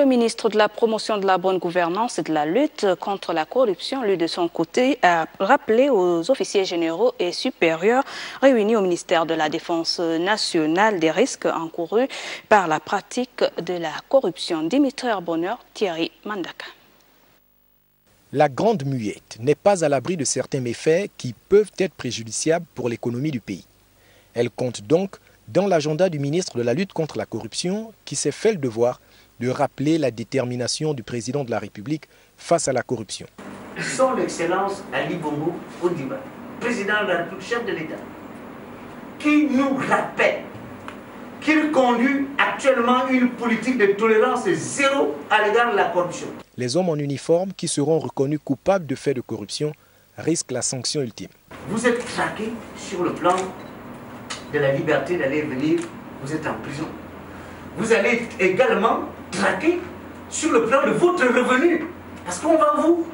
Le ministre de la Promotion de la bonne gouvernance et de la lutte contre la corruption, lui de son côté, a rappelé aux officiers généraux et supérieurs réunis au ministère de la Défense nationale des risques encourus par la pratique de la corruption. Dimitri Bonheur, Thierry Mandaka. La grande muette n'est pas à l'abri de certains méfaits qui peuvent être préjudiciables pour l'économie du pays. Elle compte donc dans l'agenda du ministre de la lutte contre la corruption qui s'est fait le devoir de rappeler la détermination du président de la République face à la corruption. Son Excellence Ali Bongo Odiba, président de la République, chef de l'État, qui nous rappelle qu'il conduit actuellement une politique de tolérance zéro à l'égard de la corruption. Les hommes en uniforme qui seront reconnus coupables de faits de corruption risquent la sanction ultime. Vous êtes traqué sur le plan de la liberté d'aller et venir, vous êtes en prison. Vous allez également sur le plan de votre revenu. Parce qu'on va vous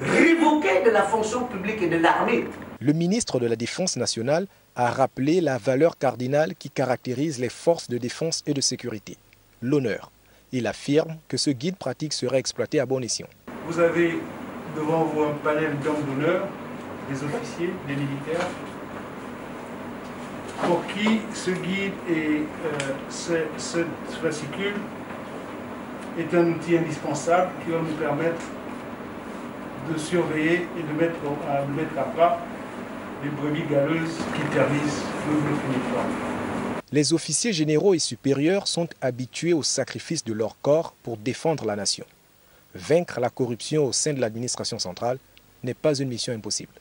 révoquer de la fonction publique et de l'armée. Le ministre de la Défense nationale a rappelé la valeur cardinale qui caractérise les forces de défense et de sécurité, l'honneur. Il affirme que ce guide pratique serait exploité à bon escient. Vous avez devant vous un panel d'hommes d'honneur, des officiers, des militaires, pour qui ce guide et euh, ce fascicule est un outil indispensable qui va nous permettre de surveiller et de mettre à, pas les brebis galeuses qui ternissent le uniforme. Les officiers généraux et supérieurs sont habitués au sacrifice de leur corps pour défendre la nation. Vaincre la corruption au sein de l'administration centrale n'est pas une mission impossible.